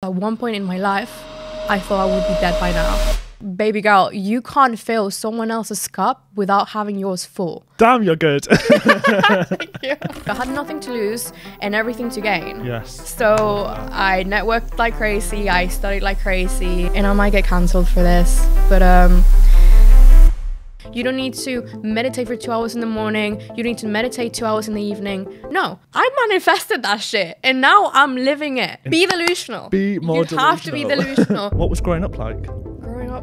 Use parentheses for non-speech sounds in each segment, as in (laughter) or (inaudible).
At one point in my life, I thought I would be dead by now. Baby girl, you can't fill someone else's cup without having yours full. Damn, you're good. (laughs) (laughs) I had nothing to lose and everything to gain. yes. So I networked like crazy, I studied like crazy, and I might get cancelled for this. But um you don't need to meditate for two hours in the morning. You need to meditate two hours in the evening. No, I manifested that shit, and now I'm living it. Be delusional. Be more You have to be delusional. delusional. (laughs) What was growing up like?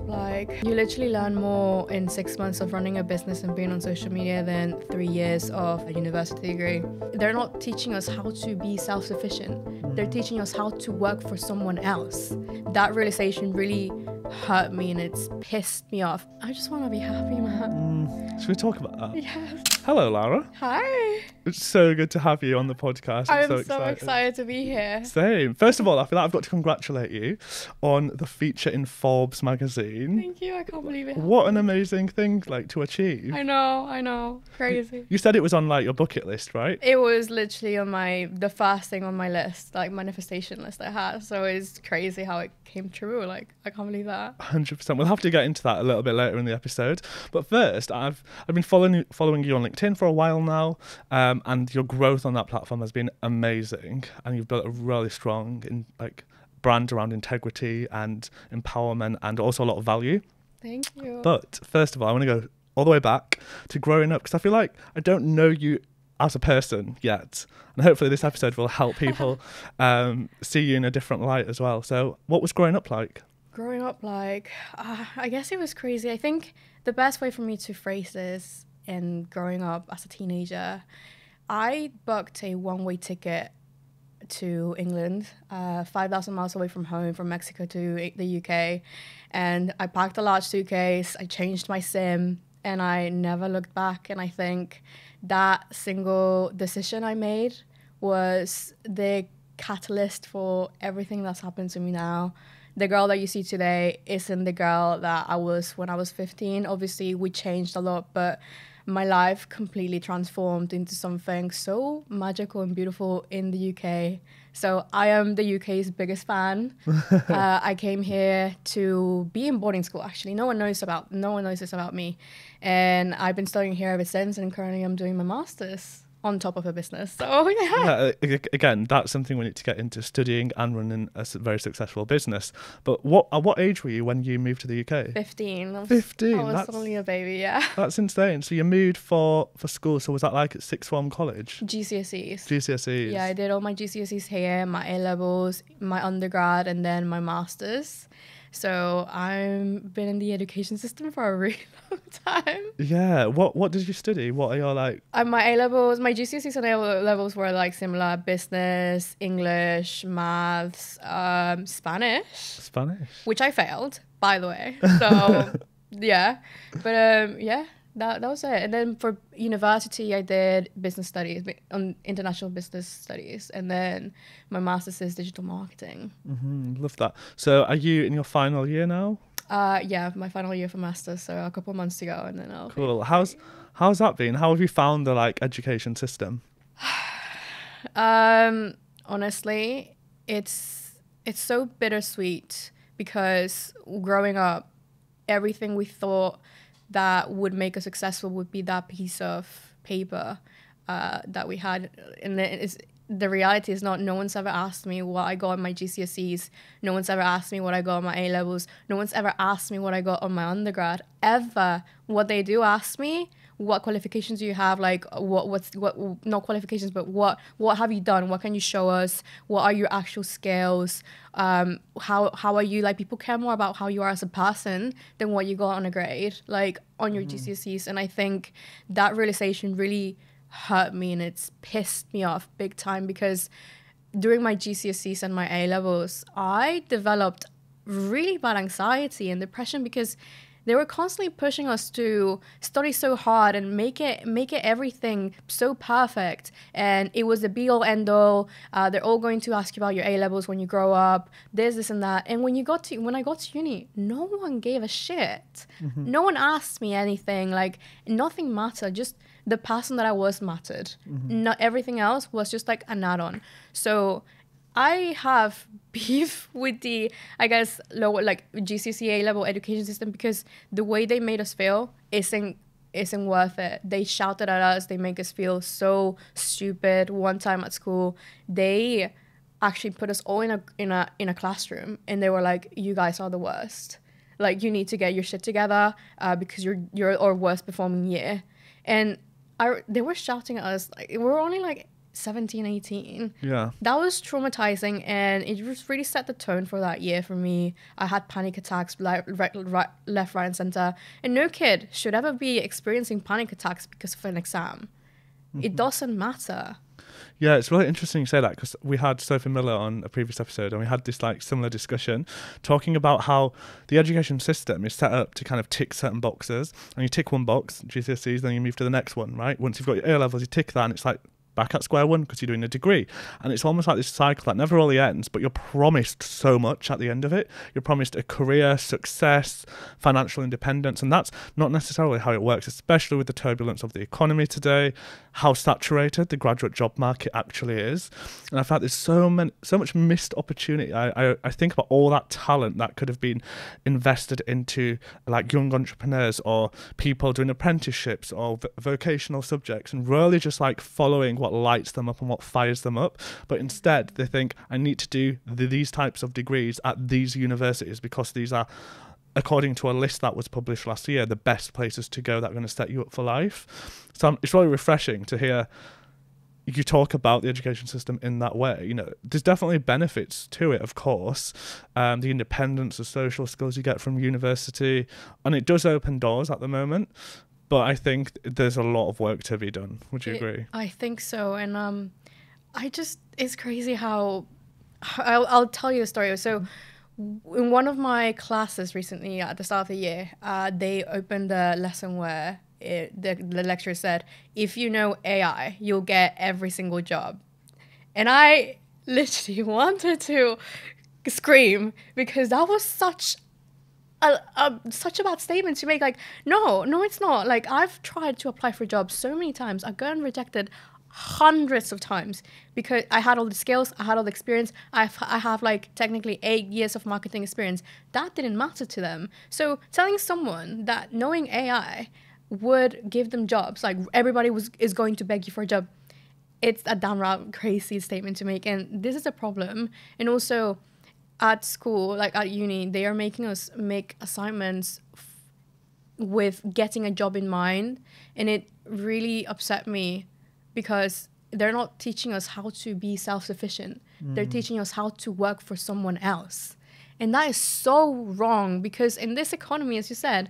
Like, you literally learn more in six months of running a business and being on social media than three years of a university degree. They're not teaching us how to be self sufficient, they're teaching us how to work for someone else. That realization really hurt me and it's pissed me off. I just want to be happy, man. Mm, should we talk about that? (laughs) Yes. Hello, Lara. Hi. It's so good to have you on the podcast. I'm I'm so, excited. to be here. Same. First of all, I feel like I've got to congratulate you on the feature in Forbes magazine. Thank you. I can't believe it. What an amazing thing like to achieve. I know, I know. Crazy. You said it was on like your bucket list, right? It was literally on my the first thing on my list, like manifestation list I had. So it's crazy how it came true. Like I can't believe that. Hundred percent. We'll have to get into that a little bit later in the episode. But first, I've I've been following following you on LinkedIn for a while now, um, and your growth on that platform has been amazing, and you've built a really strong in like brand around integrity and empowerment, and also a lot of value. Thank you. But first of all, I want to go all the way back to growing up because I feel like I don't know you as a person yet, and hopefully this episode will help people (laughs) um, see you in a different light as well. So, what was growing up like? Growing up, like uh, I guess it was crazy. I think the best way for me to phrase this in growing up as a teenager, I booked a one-way ticket to England, uh, 5,000 miles away from home, from Mexico to the UK. And I packed a large suitcase, I changed my SIM, and I never looked back. And I think that single decision I made was the catalyst for everything that's happened to me now. The girl that you see today isn't the girl that I was when I was 15. Obviously, we changed a lot, but my life completely transformed into something so magical and beautiful in the UK. So I am the UK's biggest fan. (laughs) uh, I came here to be in boarding school. Actually, no one knows about no one knows this about me, and I've been studying here ever since. And currently, I'm doing my masters on top of a business. So (laughs) yeah. yeah, again, that's something we need to get into studying and running a very successful business. But what at what age were you when you moved to the UK? 15. I was, 15, I was that's- only a baby, yeah. (laughs) That's insane. So you moved for for school. So was that like at sixth form college? GCSEs. GCSEs. Yeah, I did all my GCSEs here, my A levels, my undergrad, and then my masters. So I've been in the education system for a (laughs) really long time. Yeah. What what did you study? What are your like? Uh, my A levels, my GCSEs and A levels were like similar: business, English, maths, um, Spanish, Spanish. which I failed, by the way. (laughs) So yeah, but um, yeah, that that was it. And then for university, I did business studies, on international business studies, and then my master's is digital marketing. hmm love that. So are you in your final year now? Uh, yeah, my final year for masters, so a couple months to go, and then I'll. Cool. How's how's that been? How have you found the like education system? (sighs) Um, honestly, it's it's so bittersweet because growing up, everything we thought that would make us successful would be that piece of paper uh, that we had, and it's. The reality is not. No one's ever asked me what I got on my GCSEs. No one's ever asked me what I got on my A levels. No one's ever asked me what I got on my undergrad. Ever. What they do ask me what qualifications do you have like what what's what not qualifications but what what have you done what can you show us what are your actual skills um how how are you like people care more about how you are as a person than what you got on a grade like on your GCSEs and I think that realization really hurt me and it's pissed me off big time because during my GCSEs and my A levels I developed really bad anxiety and depression because they were constantly pushing us to study so hard and make it make it everything so perfect. And it was the be all end all. Uh, they're all going to ask you about your a levels when you grow up. This this and that. And when you got to when i got to uni no one gave a shit. No one asked me anything. Like nothing mattered. Just the person that i was mattered not everything else was just like an add-on so I have (laughs) beef with the, I guess, lower like GCSE level education system because the way they made us feel isn't isn't worth it. They shouted at us. They make us feel so stupid. One time at school, they actually put us all in a in a in a classroom, and they were like, "You guys are the worst. Like, you need to get your shit together uh, because you're you're our worst performing year." And I, they were shouting at us like we were only like 17, 18. Yeah. That was traumatizing and it just really set the tone for that year for me. I had panic attacks right, right, right, left, right, and center. And no kid should ever be experiencing panic attacks because of an exam. It mm-hmm. doesn't matter. Yeah, it's really interesting you say that because we had Sophie Miller on a previous episode and we had this like similar discussion talking about how the education system is set up to kind of tick certain boxes and you tick one box, GCSEs, then you move to the next one, right? Once you've got your A levels, you tick that and it's like back at square one because you're doing a degree. And it's almost like this cycle that never really ends, but you're promised so much at the end of it. You're promised a career, success, financial independence, and that's not necessarily how it works, especially with the turbulence of the economy today, how saturated the graduate job market actually is. And I found there's so many, so much missed opportunity. I, I, I think about all that talent that could have been invested into like young entrepreneurs or people doing apprenticeships or vocational subjects and really just like following what lights them up and what fires them up. But instead, they think I need to do the, these types of degrees at these universities because these are according to a list that was published last year, the best places to go that are going to set you up for life. So it's really refreshing to hear you talk about the education system in that way. You know, there's definitely benefits to it, of course. Um, the independence, the social skills you get from university, and it does open doors at the moment. But I think there's a lot of work to be done. Would you It- agree? I think so. And um, I just, it's crazy how, I'll, I'll tell you a story. So, in one of my classes recently at the start of the year, uh, they opened a lesson where it, the, the lecturer said, if you know AI, you'll get every single job. And I (laughs) literally (laughs) wanted to scream because that was such a, a such a bad statement to make. Like, no, no, it's not. Like, I've tried to apply for jobs so many times. I've gotten rejected hundreds of times because I had all the skills, I had all the experience. I've, I have like technically eight years of marketing experience. That didn't matter to them. So telling someone that knowing AI would give them jobs, like everybody was is going to beg you for a job, it's a downright crazy statement to make, and this is a problem. And also, at school, like at uni, they are making us make assignments f- with getting a job in mind, and it really upset me because they're not teaching us how to be self-sufficient. They're mm. teaching us how to work for someone else, and that is so wrong because in this economy, as you said,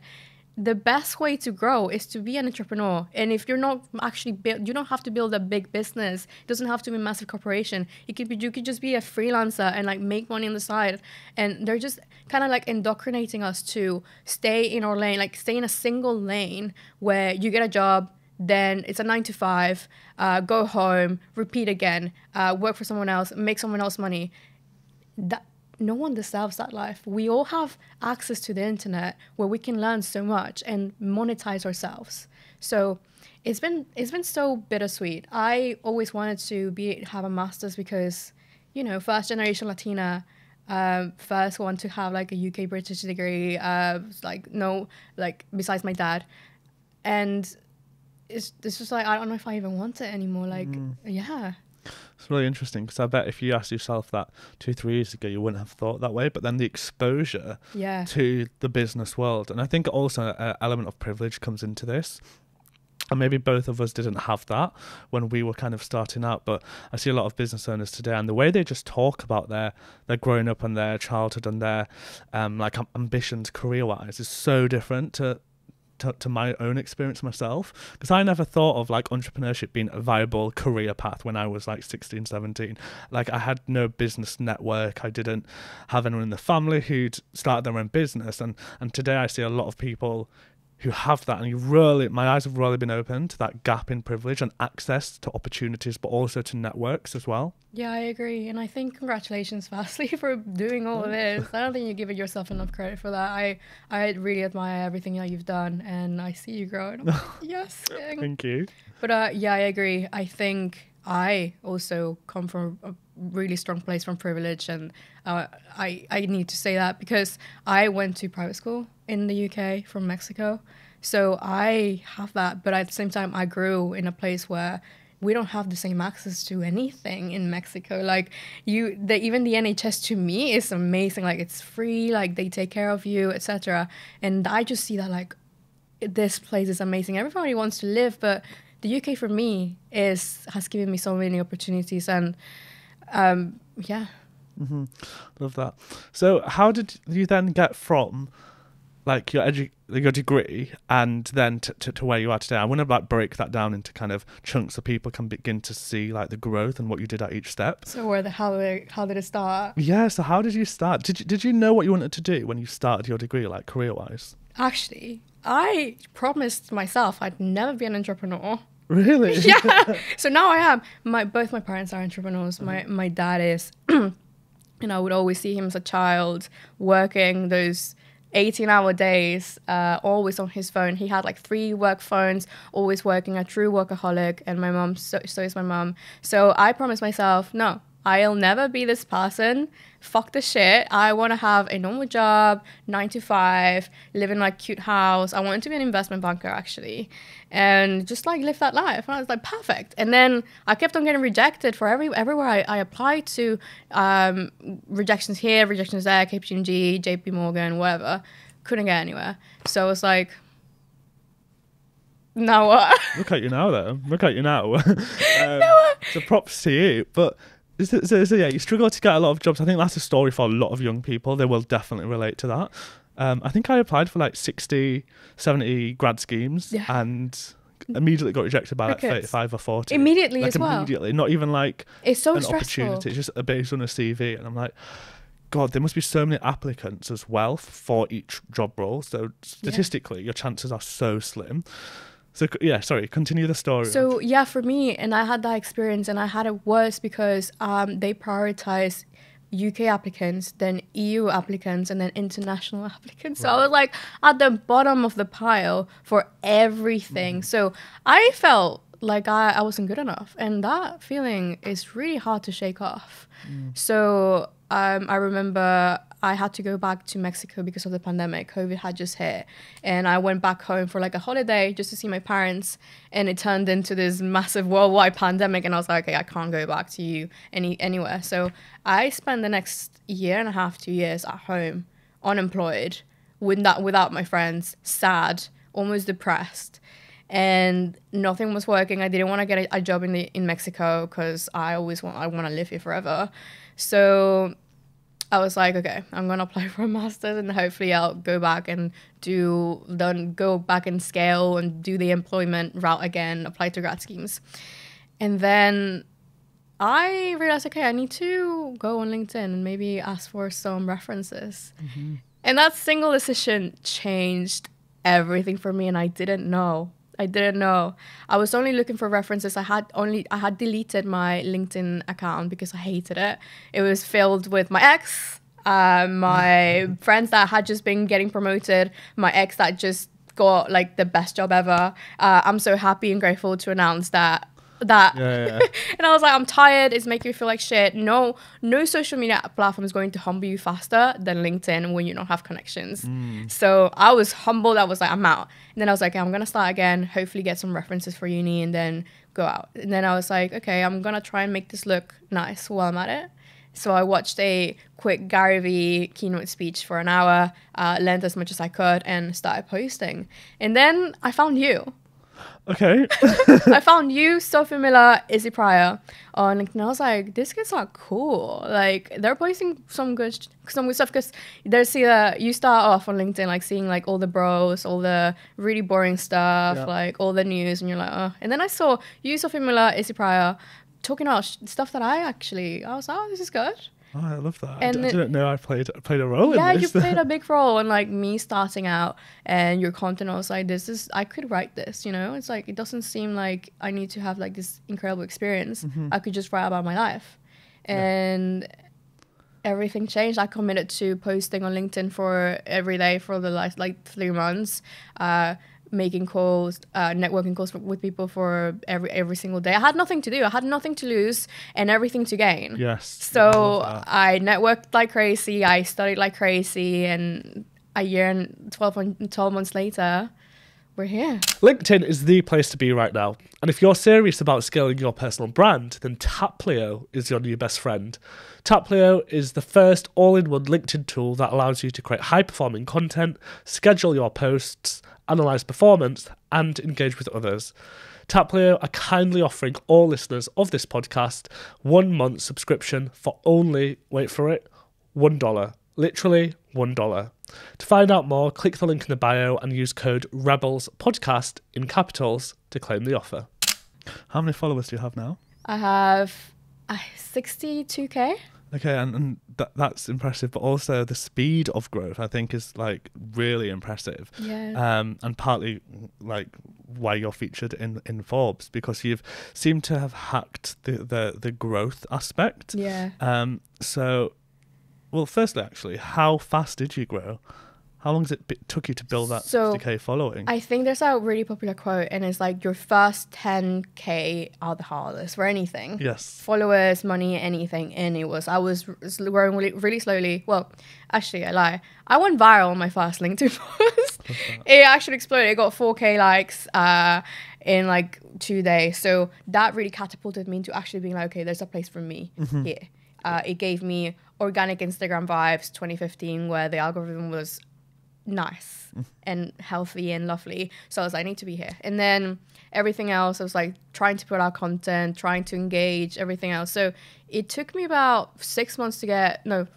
the best way to grow is to be an entrepreneur. And if you're not actually build, you don't have to build a big business. It doesn't have to be a massive corporation. You could be, you could just be a freelancer and like make money on the side. And they're just kind of like indoctrinating us to stay in our lane, like stay in a single lane where you get a job, then it's a nine to five, uh, go home, repeat again, uh, work for someone else, make someone else money that no one deserves that life. We all have access to the internet where we can learn so much and monetize ourselves. So it's been it's been so bittersweet. I always wanted to be have a master's because, you know, first generation Latina, um, first one to have like a UK British degree. Uh, like no, like besides my dad, and it's it's just like I don't know if I even want it anymore. Like yeah. It's really interesting because I bet if you asked yourself that two, three years ago, you wouldn't have thought that way. But then the exposure Yeah. to the business world, and I think also an element of privilege comes into this. And maybe both of us didn't have that when we were kind of starting out, but I see a lot of business owners today, and the way they just talk about their their growing up and their childhood and their um, like ambitions career wise is so different to to, to my own experience myself because i never thought of like entrepreneurship being a viable career path when i was like 16 17 like i had no business network. I didn't have anyone in the family who'd started their own business. And and today i see a lot of people who have that and you really my eyes have really been opened to that gap in privilege and access to opportunities but also to networks as well Yeah, I agree. And I think congratulations, (laughs) Fastly, for doing all of this. I don't think you're giving yourself enough credit for that. I, I really admire everything that you've done and I see you grow. And I'm like, (laughs) yes. King." thank you But uh, yeah, I agree. I think I also come from a really strong place from privilege, and uh, I I need to say that because I went to private school in the UK from Mexico, so I have that. But at the same time, I grew in a place where we don't have the same access to anything in Mexico. Like you, the, even the NHS to me is amazing. Like it's free. Like they take care of you, etc. And I just see that like this place is amazing. Everybody wants to live, but the UK for me is has given me so many opportunities and um, yeah. Mm-hmm. Love that. So, how did you then get from like your edu- your degree and then to, to, to where you are today? I want to like break that down into kind of chunks so people can begin to see like the growth and what you did at each step. So, where the how did how did it start? Yeah. So, how did you start? Did you, did you know what you wanted to do when you started your degree, like career wise? Actually, I promised myself I'd never be an entrepreneur. Really? (laughs) yeah. (laughs) So now I am. My both my parents are entrepreneurs. My Mm-hmm. my dad is, (clears throat) and I would always see him as a child working those. 18 hour days, uh, always on his phone. He had like three work phones, always working, a true workaholic. And my mom, so, so is my mom. So I promised myself, no, I'll never be this person. Fuck the shit. I want to have a normal job, nine to five, live in like cute house. I wanted to be an investment banker actually, and just like live that life. And I was like, perfect. And then I kept on getting rejected for every everywhere I, I applied to. Um, rejections here, rejections there, KPMG, JP Morgan, whatever. Couldn't get anywhere. So I was like, now what? Look at you now, though. Look at you now. (laughs) (laughs) um, so props to you. But so, so, so yeah, you struggle to get a lot of jobs. I think that's a story for a lot of young people. They will definitely relate to that. Um, I think I applied for like 60, 70 grad schemes Yeah. and immediately got rejected by like Crickets. 35 or 40. Immediately like as well. immediately. Not even like It's so an stressful. opportunity. It's just a based on a CV. And I'm like, God, there must be so many applicants as well for each job role. So statistically, your chances are so slim. So yeah, sorry. Continue the story. So yeah, for me, and I had that experience, and I had it worse because um, they prioritize UK applicants, then EU applicants, and then international (laughs) applicants. So I was like at the bottom of the pile for everything. So I felt like I, I wasn't good enough, and that feeling is really hard to shake off. So um, I remember I had to go back to Mexico because of the pandemic. COVID had just hit, and I went back home for like a holiday just to see my parents. And it turned into this massive worldwide pandemic, and I was like, okay, I can't go back to you any anywhere. So I spent the next year and a half, two years at home, unemployed, with that without my friends, sad, almost depressed and nothing was working. I didn't want to get a, a job in the in Mexico because I always want I want to live here forever. So I was like, okay, I'm gonna apply for a master's and hopefully I'll go back and do then go back and scale and do the employment route again, apply to grad schemes, and then. I realized, okay, I need to go on LinkedIn and maybe ask for some references. Mm-hmm. And that single decision changed everything for me, and I didn't know. I didn't know. I was only looking for references. I had only I had deleted my LinkedIn account because I hated it. It was filled with my ex, uh, my (laughs) friends that had just been getting promoted, my ex that just got like the best job ever. Uh, I'm so happy and grateful to announce that that Yeah, yeah. (laughs) and I was like, I'm tired. It's making me feel like shit. No, no social media platform is going to humble you faster than LinkedIn when you don't have connections. So I was humbled. I was like, I'm out. And then I was like, I'm gonna start again. Hopefully, get some references for uni, and then go out. And then I was like, okay, I'm gonna try and make this look nice while I'm at it. So I watched a quick Gary Vee keynote speech for an hour, uh, learned as much as I could, and started posting. And then I found you. Okay. (laughs) I found you, Sophie Miller, Izzy Pryor on LinkedIn. I was like, this gets not cool. Like they're posting some good, sh- some good stuff because there's uh, you start off on LinkedIn like seeing like all the bros, all the really boring stuff, Yeah. like all the news, and you're like, oh. And then I saw you, Sophie Miller, Izzy Pryor, talking about sh- stuff that I actually, I was like, oh, this is good. Oh, I love that. I And I it- didn't know I played played a role yeah, in you played a (laughs) big role in like me starting out and your content. I was like, this is I could write this, you know. It's like it doesn't seem like I need to have like this incredible experience. Mm-hmm. I could just write about my life, and everything changed. I committed to posting on LinkedIn for every day for the last like three months. Uh, making calls, uh, networking calls with people for every every single day. I had nothing to do. I had nothing to lose and everything to gain. Yes. So I. I networked like crazy. I studied like crazy, and a year and 12, 12 months later, we're here. LinkedIn is the place to be right now. And if you're serious about scaling your personal brand, then Taplio is your new best friend. Taplio is the first all in one LinkedIn tool that allows you to create high performing content, schedule your posts, analyze performance, and engage with others. Taplio are kindly offering all listeners of this podcast one month subscription for only, wait for it, $1. Literally $1. To find out more, click the link in the bio and use code REBELS podcast in capitals to claim the offer. How many followers do you have now? I have uh, 62k. Okay, and, and that, that's impressive, but also the speed of growth I think is like really impressive. Yeah. Um, and partly like why you're featured in, in Forbes because you've seemed to have hacked the, the, the growth aspect. yeah. Um, so, well, firstly, actually, how fast did you grow? How long does it b- took you to build that So, 60k following? I think there's a really popular quote, and it's like your first 10k are the hardest for anything. yes. Followers, money, anything, and it was. I was growing really, really slowly. Well, actually, I lie. I went viral on my first LinkedIn (laughs) post. it actually exploded. It got 4k likes uh, in like two days. So that really catapulted me into actually being like, okay, there's a place for me here. Uh, it gave me organic Instagram vibes 2015, where the algorithm was nice mm-hmm. and healthy and lovely. So I was like, I need to be here. And then everything else, I was like trying to put out content, trying to engage, everything else. So it took me about six months to get, no,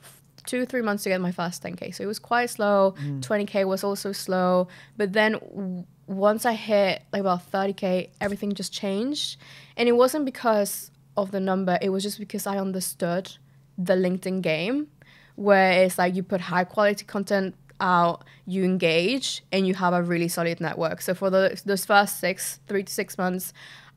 two, three months to get my first 10K. So it was quite slow. Mm. 20K was also slow. But then w- once I hit like about 30K, everything just changed. And it wasn't because of the number, it was just because I understood the LinkedIn game where it's like you put high quality content out, you engage, and you have a really solid network. So for the, those first six, three to six months,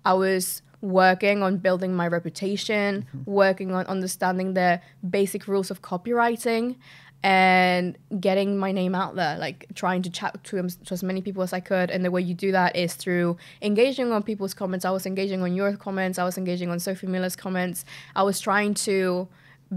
I was working on building my reputation, mm-hmm. working on understanding the basic rules of copywriting, and getting my name out there, like trying to chat to, as- to as many people as I could. And the way you do that is through engaging on people's comments. I was engaging on your comments. I was engaging on Sophie Miller's comments. I was trying to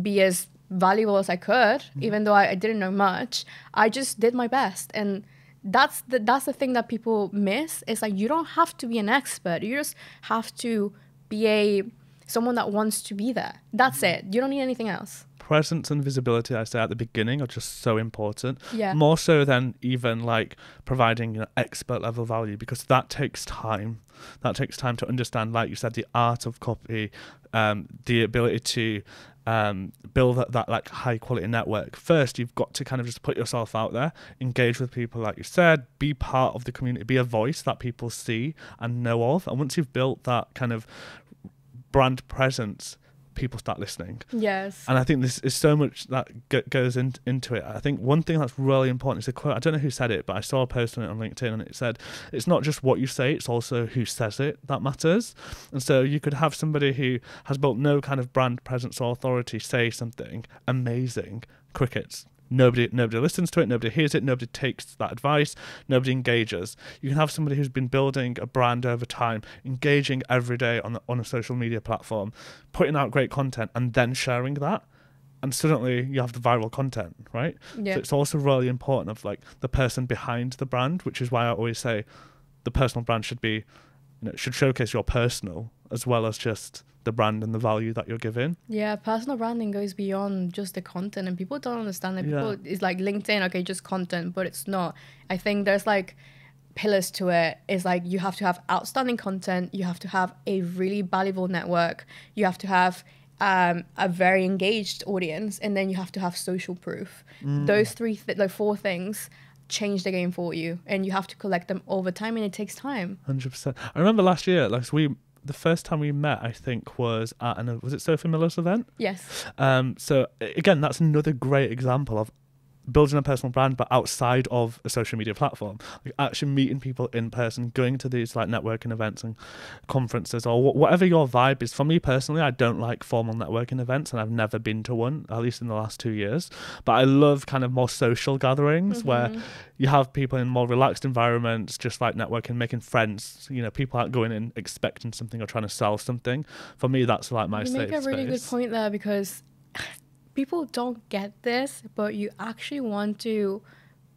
be as valuable as I could, even though I, I didn't know much. I just did my best, and that's the that's the thing that people miss. Is like you don't have to be an expert. You just have to be a someone that wants to be there. That's it. You don't need anything else. presence and visibility I say at the beginning are just so important. Yeah. More so than even like providing you know, expert level value because that takes time. That takes time to understand, like you said, the art of copy, um, the ability to um, build that, that like high quality network. First, you've got to kind of just put yourself out there, engage with people, like you said, be part of the community, be a voice that people see and know of. And once you've built that kind of brand presence, people start listening. Yes. And I think this is so much that go- goes in- into it. I think one thing that's really important is a quote. I don't know who said it, but I saw a post on it on LinkedIn, and it said, "It's not just what you say; it's also who says it that matters." And so you could have somebody who has built no kind of brand presence or authority say something amazing, crickets. Nobody, nobody listens to it. Nobody hears it. Nobody takes that advice. Nobody engages. You can have somebody who's been building a brand over time, engaging every day on the, on a social media platform, putting out great content, and then sharing that and suddenly you have the viral content, right? Yeah. So it's also really important of like the person behind the brand, which is why I always say the personal brand should be, you know, should showcase your personal as well as just the brand and the value that you're giving. Yeah, personal branding goes beyond just the content, and people don't understand that. Yeah. People it's like LinkedIn, okay, just content, but it's not. I think there's like pillars to it. It's like you have to have outstanding content, you have to have a really valuable network, you have to have um, a very engaged audience, and then you have to have social proof. Those three, th- like four things, change the game for you, and you have to collect them over time, and it takes time. Hundred percent. I remember last year, like we, the first time we met, I think was at an was it Sophie Miller's event. Yes. Um, so again, that's another great example of building a personal brand, but outside of a social media platform, like actually meeting people in person, going to these like networking events and conferences or wh- whatever your vibe is. For me personally, I don't like formal networking events, and I've never been to one, at least in the last two years. But I love kind of more social gatherings where Mhm. you have people in more relaxed environments, just like networking, making friends. You know, people aren't going in expecting something or trying to sell something. For me, that's like my you make a really good point there because people don't get this, but you actually want to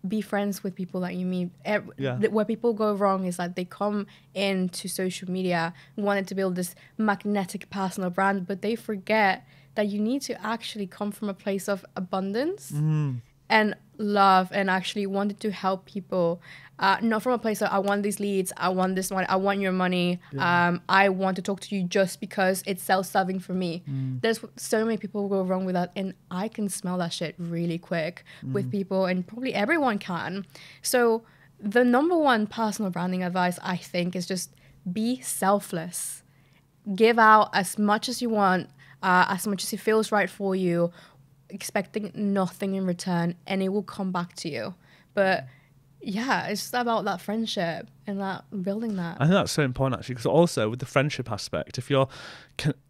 be friends with people that you meet. Yeah. Where people go wrong is that they come into social media wanting to build this magnetic personal brand, but they forget that you need to actually come from a place of abundance Mm. and love and actually wanted to help people uh, not from a place of i want these leads i want this money i want your money Yeah. um, i want to talk to you just because it's self-serving for me Mm. there's so many people who go wrong with that and i can smell that shit really quick with people and probably everyone can so the number one personal branding advice i think is just be selfless give out as much as you want, uh, as much as it feels right for you, expecting nothing in return, and it will come back to you. But yeah, it's about that friendship and that building that. I think that's so important actually, because also with the friendship aspect, if you're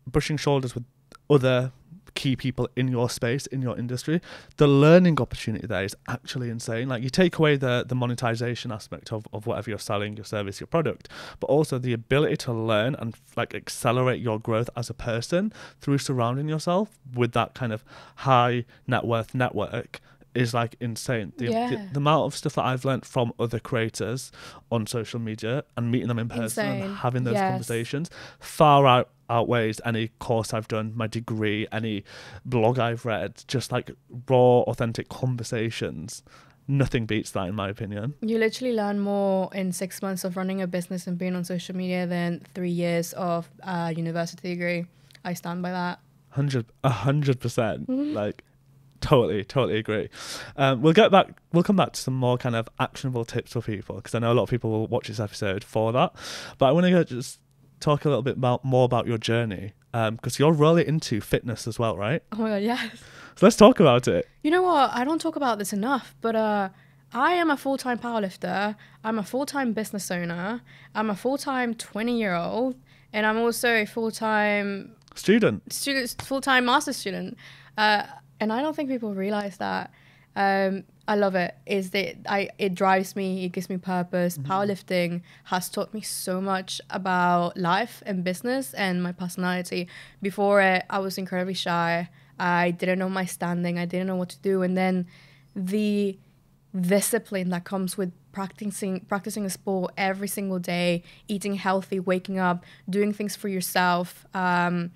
brushing shoulders with other key people in your space, in your industry, the learning opportunity there is actually insane. Like you take away the the monetization aspect of, of whatever you're selling, your service, your product, but also the ability to learn and like accelerate your growth as a person through surrounding yourself with that kind of high net worth network is like insane. The, the, Yeah. the amount of stuff that I've learned from other creators on social media and meeting them in person Insane. and having those Yes. conversations far out outweighs any course I've done, my degree, any blog I've read. Just like raw, authentic conversations. Nothing beats that, in my opinion. You literally learn more in six months of running a business and being on social media than three years of uh, university degree. I stand by that. Hundred, a hundred percent. Mhm. Like, totally, totally agree. Um, we'll get back. We'll come back to some more kind of actionable tips for people because I know a lot of people will watch this episode for that. But I want to go just talk a little bit about more about your journey because you're really into fitness as well, right? Oh my god, yes. So let's talk about it. You know what? I don't talk about this enough, but uh, I am a full time powerlifter. I'm a full time business owner. I'm a full time 20 year old. And I'm also a full time Student. student, full time master student. Uh, and I don't think people realize that. Um, I love it. Is that I it drives me. It gives me purpose. Powerlifting has taught me so much about life and business and my personality. Before it, I was incredibly shy. I didn't know my standing. I didn't know what to do. And then the discipline that comes with practicing practicing a sport every single day, eating healthy, waking up, doing things for yourself. Um,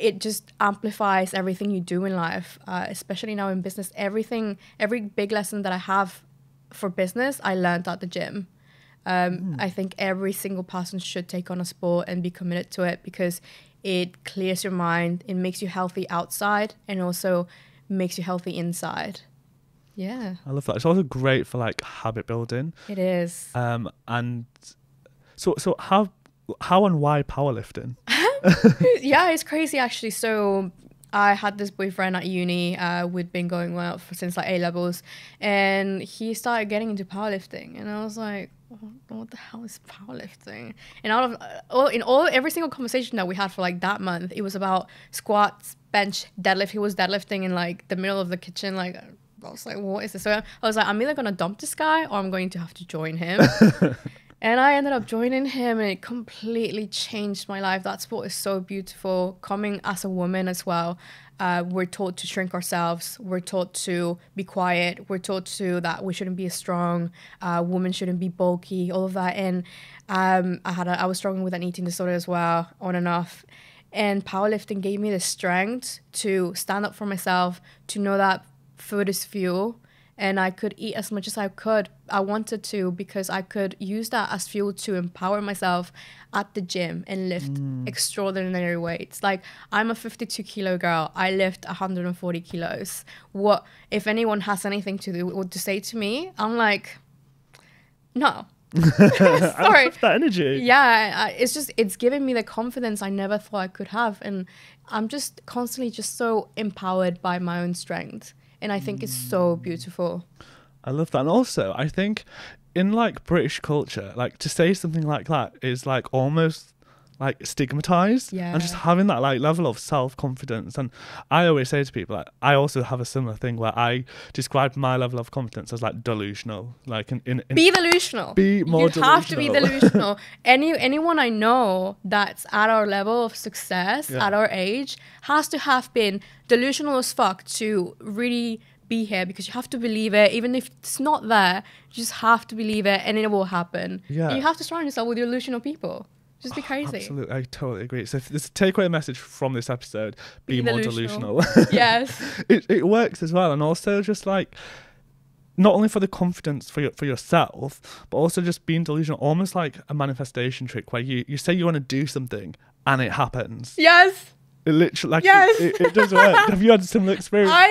it just amplifies everything you do in life, uh, especially now in business. Everything, every big lesson that I have for business, I learned at the gym. Um, I think every single person should take on a sport and be committed to it because it clears your mind, it makes you healthy outside, and also makes you healthy inside. Yeah, I love that. It's also great for like habit building. it is. Um, and so so how how and why powerlifting? (laughs) yeah, it's crazy actually. So I had this boyfriend at uni. Uh, we'd been going well for, since like A levels, and he started getting into powerlifting, and I was like, "What- "What the hell is powerlifting?" And out of uh, all in all every single conversation that we had for like that month, it was about squats, bench, deadlift. He was deadlifting in like the middle of the kitchen, like. I was like, what is this? So I was like, I'm either gonna dump this guy or I'm going to have to join him. (laughs) And I ended up joining him, and it completely changed my life. That sport is so beautiful. Coming as a woman as well, uh, we're taught to shrink ourselves. We're taught to be quiet. We're taught to that we shouldn't be strong. Uh, women shouldn't be bulky. All of that. And um, I had a, I was struggling with an eating disorder as well, on and off. And powerlifting gave me the strength to stand up for myself, to know that food is fuel and I could eat as much as I could. I wanted to because I could use that as fuel to empower myself at the gym and lift mm. extraordinary weights. Like I'm a 52 kilo girl. I lift 140 kilos. What if anyone has anything to do or to say to me? I'm like, no. (laughs) (laughs) I Sorry. love that energy. Yeah, I, it's just it's giving me the confidence I never thought I could have, and I'm just constantly just so empowered by my own strength. And I think it's so beautiful. I love that. And also, I think in like British culture, like to say something like that is like almost like stigmatized and just having that like level of self-confidence and i always say to people like i also have a similar thing where i describe my level of confidence as like delusional like in, in, in Be delusional. Be more You have to be delusional. delusional. (laughs) Any anyone I know that's at our level of success Yeah. at our age has to have been delusional as fuck to really be here because you have to believe it even if it's not there you just have to believe it and it will happen Yeah. you have to surround yourself with delusional people just be crazy. Absolutely i totally agree. So this takeaway message from this episode be, Be more delusional. (laughs) yes. (laughs) It, it works as well and also just like not only for the confidence for your, for yourself but also just being delusional almost like a manifestation trick where you, you say you want to do something and it happens. Yes. It literally like Yes. it, it, it does work. (laughs) Have you had a similar experience? I,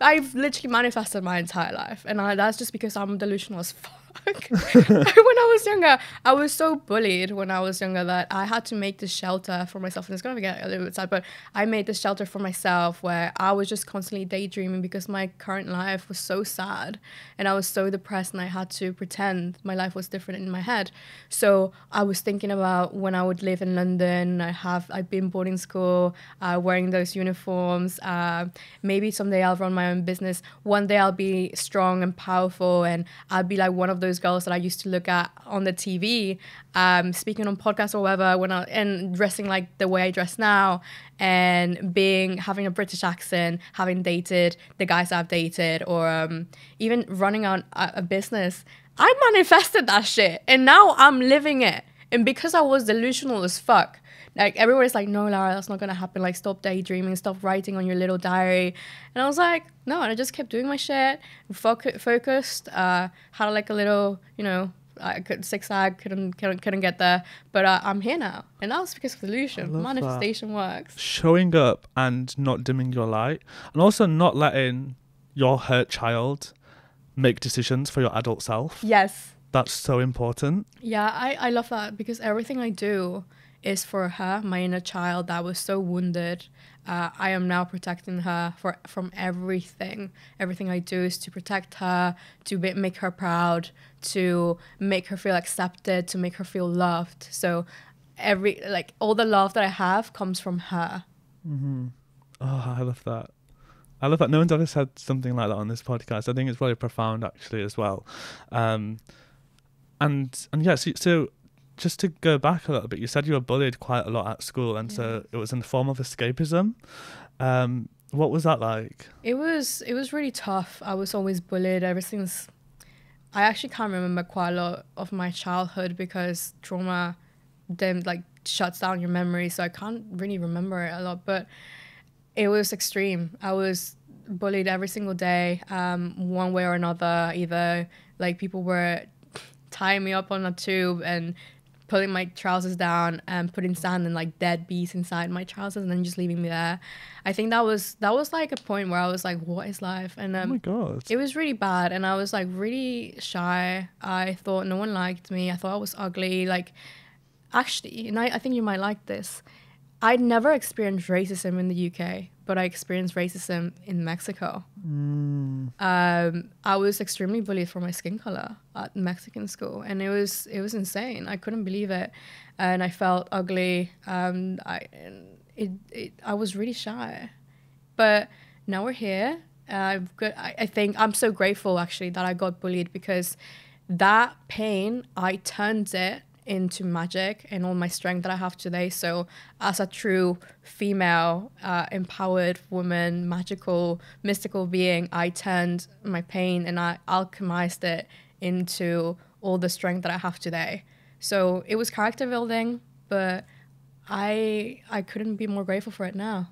I I've literally manifested my entire life, and I, that's just because I'm delusional as fuck. (laughs) when I was younger, I was so bullied when I was younger that I had to make this shelter for myself. And it's gonna get a little bit sad, but I made this shelter for myself where I was just constantly daydreaming because my current life was so sad, and I was so depressed, and I had to pretend my life was different in my head. So I was thinking about when I would live in London. I have I've been boarding school, uh, wearing those uniforms. Uh, maybe someday I'll run my own business. One day I'll be strong and powerful, and I'll be like one of those girls that I used to look at on the TV, um, speaking on podcasts or whatever. When I and dressing like the way I dress now, and being having a British accent, having dated the guys I've dated, or um, even running on a, a business. I manifested that shit, and now I'm living it. And because I was delusional as fuck, like everybody's like, no, Lara, that's not gonna happen. Like, stop daydreaming, stop writing on your little diary. And I was like, no, and I just kept doing my shit, foc- focused. Uh, had like a little, you know, I could zigzag, couldn't couldn't, couldn't get there, but uh, I'm here now, and that was because of delusion. love that. Manifestation works. showing up and not dimming your light and also not letting your hurt child make decisions for your adult self Yes. that's so important Yeah, I, I love that because everything I do is for her, my inner child that was so wounded. Uh, I am now protecting her for from everything. Everything I do is to protect her, to be, make her proud, to make her feel accepted, to make her feel loved. So every like all the love that I have comes from her. Mm-hmm. Oh i love that i love that no one's ever said something like that on this podcast i think it's really profound actually as well um and and yeah so, so just to go back a little bit you said you were bullied quite a lot at school and so it was in the form of escapism um what was that like It was it was really tough. I was always bullied ever since. I actually can't remember quite a lot of my childhood because trauma then like shuts down your memory, so I can't really remember it a lot. But it was extreme. I was bullied every single day, um, one way or another. Either like people were tying me up on a tube and pulling my trousers down and putting sand and like dead bees inside my trousers and then just leaving me there. I think that was that was like a point where I was like, what is life? And oh um, my god it was really bad and I was like really shy. I thought no one liked me. I thought I was ugly. Like actually, and I, I think you might like this. I'd never experienced racism in the UK, but I experienced racism in Mexico. Um, I was extremely bullied for my skin color at Mexican school, and it was it was insane. I couldn't believe it, and I felt ugly. Um, I and it, it I was really shy, but now we're here. I've got. I, I think I'm so grateful actually that I got bullied because that pain I turned it into magic and all my strength that I have today. So, as a true female, uh, empowered woman, magical, mystical being, I turned my pain and I alchemized it into all the strength that I have today. So it was character building, but I I couldn't be more grateful for it now.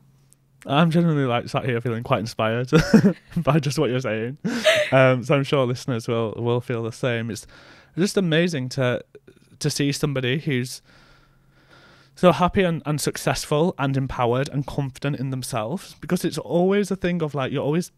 I'm generally like sat here feeling quite inspired (laughs) by just what you're saying. (laughs) Um, so I'm sure listeners will will feel the same. It's just amazing to to see somebody who's so happy and, and successful and empowered and confident in themselves because it's always a thing of like you're always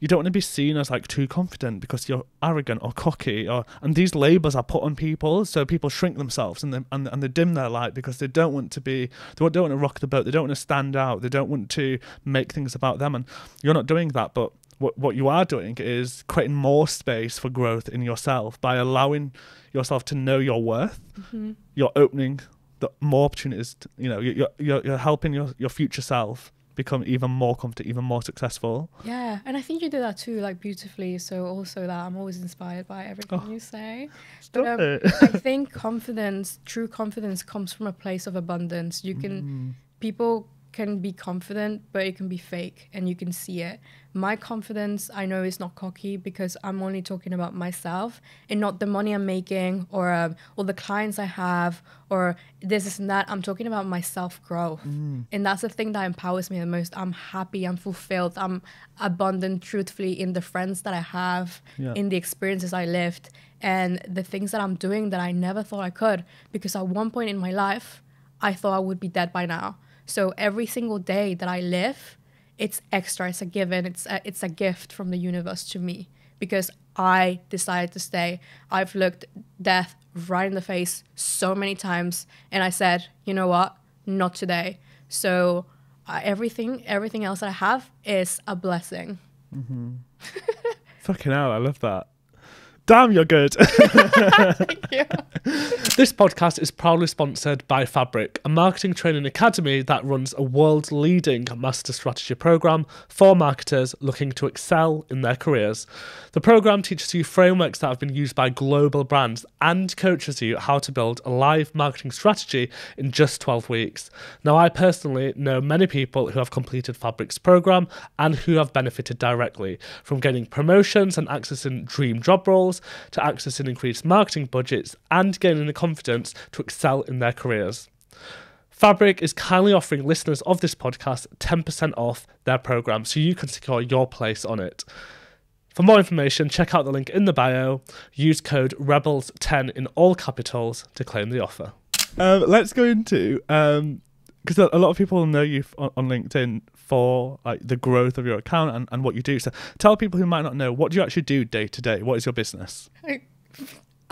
you don't want to be seen as like too confident because you're arrogant or cocky or and these labels are put on people so people shrink themselves and they, and, and they dim their light because they don't want to be they don't want to rock the boat they don't want to stand out they don't want to make things about them and you're not doing that but what what you are doing is creating more space for growth in yourself by allowing yourself to know your worth. Mm-hmm. You're opening the more opportunities. To, you know, you're, you're you're helping your your future self become even more confident, even more successful. Yeah, and I think you do that too, like beautifully. So also that I'm always inspired by everything Oh. you say. Stop But, um, it. I (laughs) think confidence, true confidence, comes from a place of abundance. You can Mm. people can be confident, but it can be fake, and you can see it. My confidence, I know, is not cocky because I'm only talking about myself and not the money I'm making or um, or the clients I have or this, this and that. I'm talking about my self growth, Mm. and that's the thing that empowers me the most. I'm happy, I'm fulfilled, I'm abundant, truthfully in the friends that I have, Yeah. in the experiences I lived, and the things that I'm doing that I never thought I could. Because at one point in my life, I thought I would be dead by now. So every single day that I live, it's extra. It's a given. It's a, it's a gift from the universe to me because I decided to stay. I've looked death right in the face so many times, and I said, you know what, not today. So uh, everything, everything else that I have is a blessing. Mm-hmm. (laughs) Fucking hell, I love that. Damn, you're good. (laughs) Thank you. This podcast is proudly sponsored by Fabric, a marketing training academy that runs a world leading master strategy program for marketers looking to excel in their careers. The program teaches you frameworks that have been used by global brands and coaches you how to build a live marketing strategy in just 12 weeks. Now, I personally know many people who have completed Fabric's program and who have benefited directly from getting promotions and accessing dream job roles to accessing increased marketing budgets and gaining the confidence to excel in their careers. Fabric is kindly offering listeners of this podcast 10% off their program so you can secure your place on it. For more information, check out the link in the bio. Use code REBELS10 in all capitals to claim the offer. um, let's go into because a a lot of people know you on LinkedIn for like the growth of your account and, and what you do. So tell people who might not know what do you actually do day to day. What is your business? I,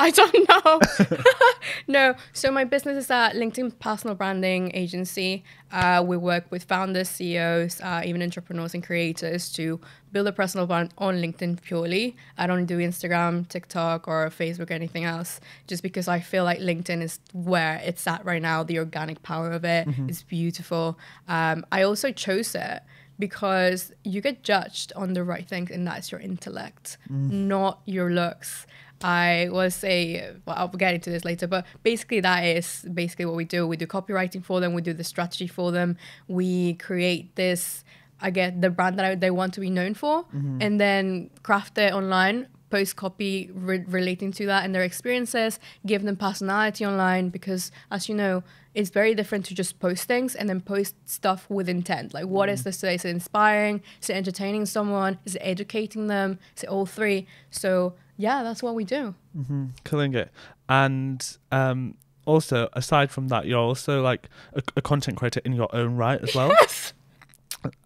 I don't know. (laughs) (laughs) no. So my business is a LinkedIn personal branding agency. Uh, we work with founders, CEOs, uh, even entrepreneurs and creators to build a personal brand on LinkedIn purely. I don't do Instagram, TikTok, or Facebook or anything else, just because I feel like LinkedIn is where it's at right now. The organic power of it is beautiful. Um, I also chose it because you get judged on the right things, and that's your intellect, not your looks. I was a well, I'll get into this later, but basically that is basically what we do. We do copywriting for them, we do the strategy for them, we create this I get the brand that I, they want to be known for, mm-hmm. and then craft it online, post copy re- relating to that and their experiences, give them personality online because, as you know, it's very different to just post things and then post stuff with intent. Like, what is mm-hmm. this today? Is it inspiring? Is it entertaining someone? Is it educating them? Is it all three? So, yeah, that's what we do. Mm-hmm. Killing it. And um, also, aside from that, you're also like a, a content creator in your own right as well. Yes.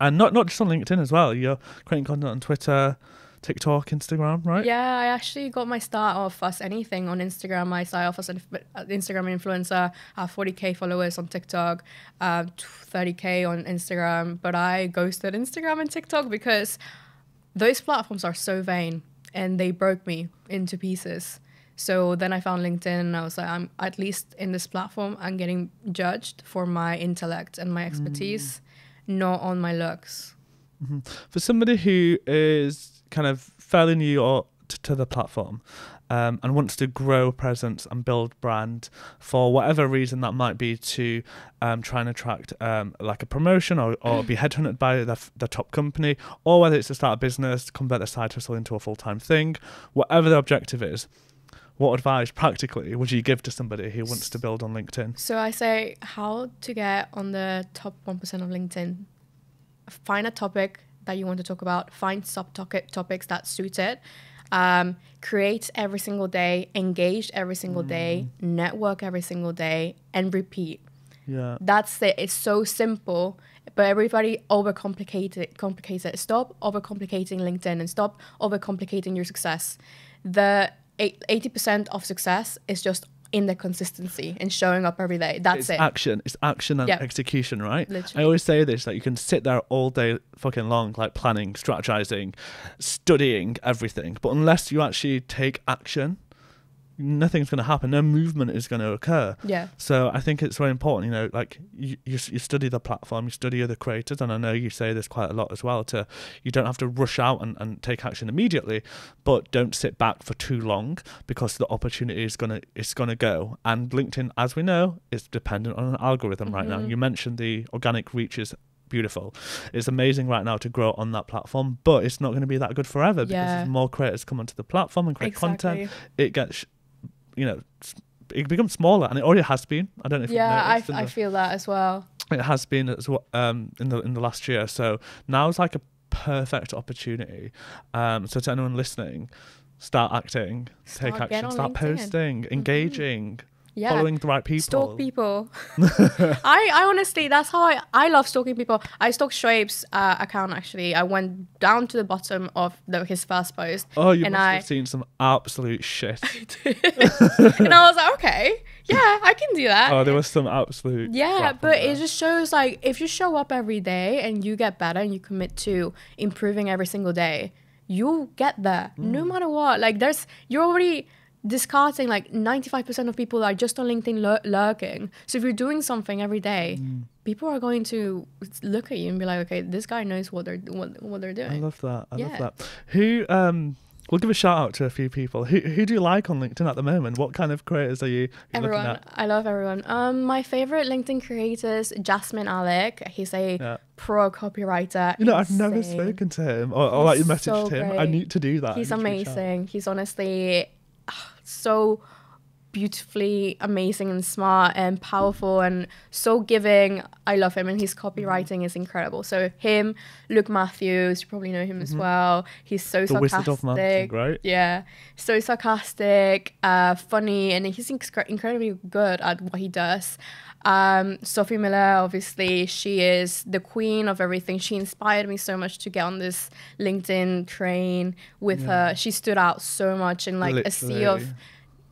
And not not just on LinkedIn as well. You're creating content on Twitter, TikTok, Instagram, right? Yeah, I actually got my start off as anything on Instagram. I started off as an Instagram influencer. I have 40k followers on TikTok, uh, 30k on Instagram. But I ghosted Instagram and TikTok because those platforms are so vain and they broke me into pieces. So then I found LinkedIn and I was like, I'm at least in this platform, I'm getting judged for my intellect and my expertise, mm. not on my looks. Mm-hmm. For somebody who is kind of fairly new or t- to the platform um, and wants to grow presence and build brand for whatever reason that might be to um, try and attract um, like a promotion or, or be headhunted by the, the top company or whether it's to start a business, convert their side hustle into a full-time thing, whatever the objective is, what advice practically would you give to somebody who wants to build on LinkedIn? So I say how to get on the top 1% of LinkedIn. Find a topic that you want to talk about, find sub topics that suit it. Um, create every single day, engage every single day, network every single day, and repeat. Yeah. That's it. It's so simple, but everybody overcomplicates it. Complicates it. Stop overcomplicating LinkedIn and stop overcomplicating your success. The 80% of success is just in the consistency and showing up every day. That's it's it. action. It's action and Yeah. execution, right? Literally. I always say this that you can sit there all day fucking long, like planning, strategizing, studying everything, but unless you actually take action, nothing's going to happen. No movement is going to occur. yeah. So I think it's very important, you know, like you, you you study the platform, you study other creators, and I know you say this quite a lot as well. To you don't have to rush out and, and take action immediately, but don't sit back for too long because the opportunity is gonna it's gonna go. And LinkedIn, as we know, is dependent on an algorithm right now. Mhm. You mentioned the organic reach is beautiful. It's amazing right now to grow on that platform, but it's not going to be that good forever because Yeah. as more creators come onto the platform and create content, it gets you know it becomes smaller and it already has been i don't know if Yeah, I, in I feel that as well. it has been as well um in the in the last year so now's like a perfect opportunity um so to anyone listening start acting Start take action start LinkedIn. Mm-hmm. posting engaging Yeah. following the right people Stalk people. (laughs) (laughs) I, I honestly, that's how I, I love stalking people. I stalked Shoaib's uh, account actually. I went down to the bottom of the, his first post. oh you and must I, have seen some absolute shit (laughs) I and I was like, okay, yeah, I can do that. oh there was some absolute Yeah, but it just shows like if you show up every day and you get better and you commit to improving every single day, you'll get there no Mm. matter what. Like there's you're already discarding like 95% of people are just on LinkedIn lur- lurking. So if you're doing something every day, Mm. people are going to look at you and be like, okay, this guy knows what they're what, what they're doing. I love that. I Yeah. love that. Who um we'll give a shout out to a few people. Who who do you like on LinkedIn at the moment? What kind of creators are you Everyone, at? I love everyone. Um, my favorite LinkedIn creators, Jasmin Alić. He's a Yeah. pro copywriter. You know, I've never spoken to him or, or like messaged so him. I need to do that. He's need to reach out. amazing. He's honestly ah, so beautifully amazing and smart and powerful and so giving. I love him and his copywriting is incredible. So him, Luke Matthews, you probably know him as well. He's so Mm-hmm. The Wizard sarcastic. of Marketing, right? Yeah, so sarcastic, uh, funny, and he's inc- incredibly good at what he does. Um, Sophie Miller, obviously, she is the queen of everything. She inspired me so much to get on this LinkedIn train with her. She stood out so much in like a sea of Literally.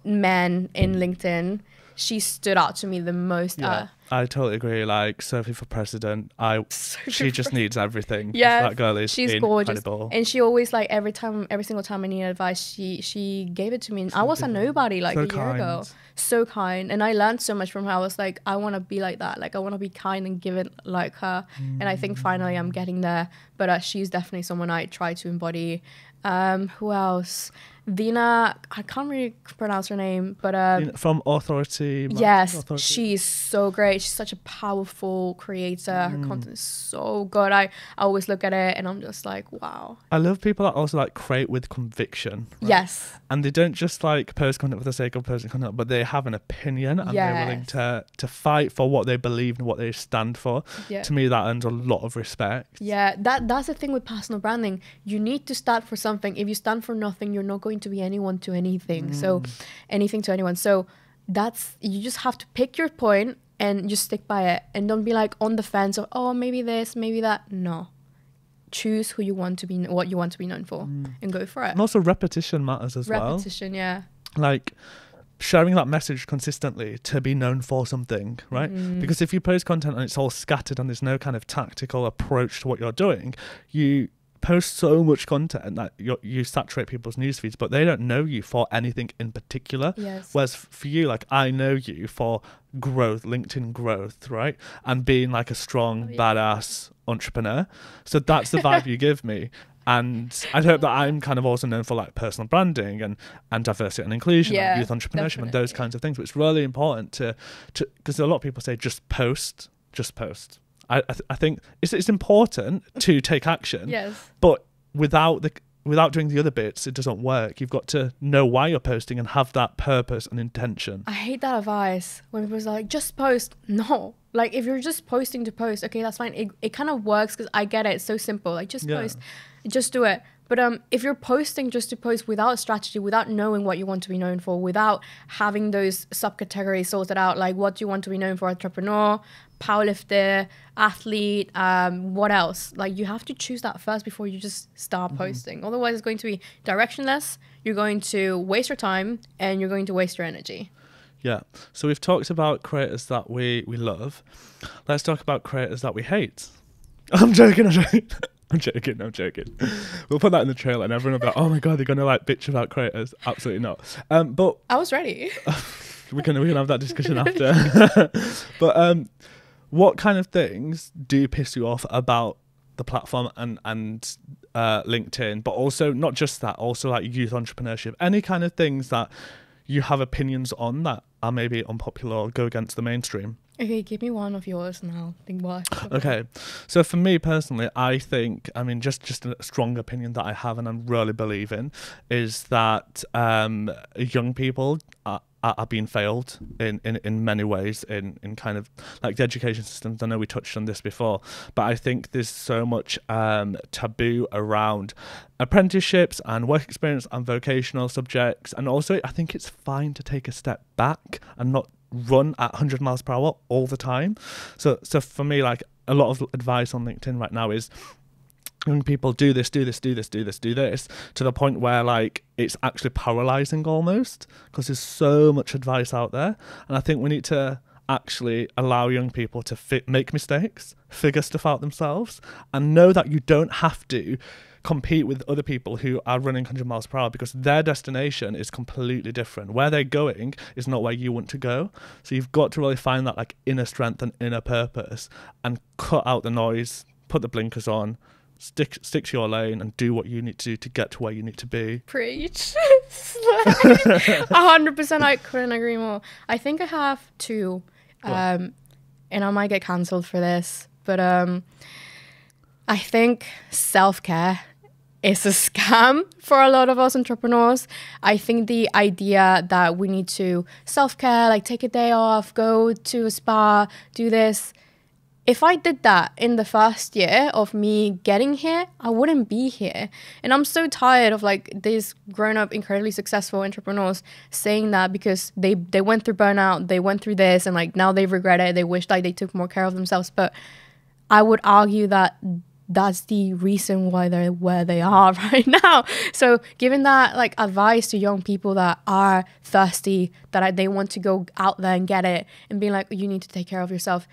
Men in LinkedIn. She stood out to me the most. Yeah, Uh, I totally agree. Like Sophie for president, I (laughs) Sophie she just needs everything. Yeah, that girl is she's incredible. gorgeous, and she always like every time, every single time I need advice, she she gave it to me. And I was a nobody like So a year ago, kind. so kind, and I learned so much from her. I was like, I want to be like that. Like I want to be kind and give it like her. And I think finally I'm getting there. But uh, she's definitely someone I try to embody. Um, who else? Dina, I can't really pronounce her name, but um, from Authority. Yes, Authority. she's so great. She's such a powerful creator. Mm. Her content is so good. I, I always look at it and I'm just like, wow. I love people that also like create with conviction. right? Yes. and they don't just like post content for the sake of posting content, but they have an opinion and they're willing to to fight for what they believe and what they stand for. Yeah. To me, that earns a lot of respect. Yeah, that that's the thing with personal branding. You need to stand for something. If you stand for nothing, you're not going to be anyone to anything. So, Mm. anything to anyone. So, that's you just have to pick your point and just stick by it, and don't be like on the fence of oh maybe this, maybe that. No, choose who you want to be, what you want to be known for, and go for it. And also, repetition matters as well. Repetition, yeah. Like sharing that message consistently to be known for something, right? Mm. Because if you post content and it's all scattered and there's no kind of tactical approach to what you're doing, you post so much content that you you saturate people's news feeds, but they don't know you for anything in particular. Yes. Whereas for you, like I know you for growth, LinkedIn growth, right? And being like a strong, Oh, yeah. badass entrepreneur. So that's the vibe you give me. (laughs) And I'd hope that I'm kind of also known for like personal branding and, and diversity and inclusion Yeah, and youth entrepreneurship and those kinds of things. But it's really important to, to because a lot of people say just post, just post. I, I, th- I think it's, it's important to (laughs) take action, Yes. but without the without doing the other bits, it doesn't work. You've got to know why you're posting and have that purpose and intention. I hate that advice when people's like, just post. (laughs) No. Like, if you're just posting to post, okay, that's fine. It, it kind of works because I get it. It's so simple. Like, just Yeah. post. Just do it. But um, if you're posting just to post without a strategy, without knowing what you want to be known for, without having those subcategories sorted out, like what do you want to be known for? Entrepreneur, powerlifter, athlete, um, what else? Like you have to choose that first before you just start Mm-hmm. posting. Otherwise, it's going to be directionless. You're going to waste your time and you're going to waste your energy. Yeah. So we've talked about creators that we, we love. Let's talk about creators that we hate. (laughs) I'm joking. I'm joking. I'm joking. I'm joking. We'll put that in the trailer, and everyone will be like, "Oh my god, they're gonna like bitch about creators." Absolutely not. Um, but I was ready. we can we can have that discussion (laughs) after. (laughs) but um, what kind of things do piss you off about the platform and and uh, LinkedIn? But also not just that, also like youth entrepreneurship. Any kind of things that you have opinions on that are maybe unpopular or go against the mainstream. Okay, give me one of yours and I'll think why. Okay, so for me personally, I think I mean just just a strong opinion that I have and I'm really believe in is that um, young people are, are being failed in, in, in many ways in, in kind of like the education systems. I know we touched on this before, but I think there's so much um, taboo around apprenticeships and work experience and vocational subjects. And also, I think it's fine to take a step back and not run at 100 miles per hour all the time. So, so for me, like a lot of advice on LinkedIn right now is young people do this, do this, do this, do this, do this, to the point where like it's actually paralyzing almost because there's so much advice out there. And I think we need to actually allow young people to make mistakes, figure stuff out themselves, and know that you don't have to compete with other people who are running 100 miles per hour because their destination is completely different. Where they're going is not where you want to go. So you've got to really find that like inner strength and inner purpose and cut out the noise, put the blinkers on, stick stick to your lane and do what you need to do to get to where you need to be. Preach. (laughs) A hundred percent I couldn't agree more. I think I have two. Um and I might get cancelled for this. But um I think self care is a scam (laughs) for a lot of us entrepreneurs. I think the idea that we need to self care, like take a day off, go to a spa, do this. If I did that in the first year of me getting here, I wouldn't be here. And I'm so tired of like these grown up, incredibly successful entrepreneurs saying that because they, they went through burnout, they went through this, and like now they regret it. They wish like they took more care of themselves. But I would argue that that's the reason why they're where they are (laughs) right now. So giving that like advice to young people that are thirsty, that they want to go out there and get it, and being like, you need to take care of yourself.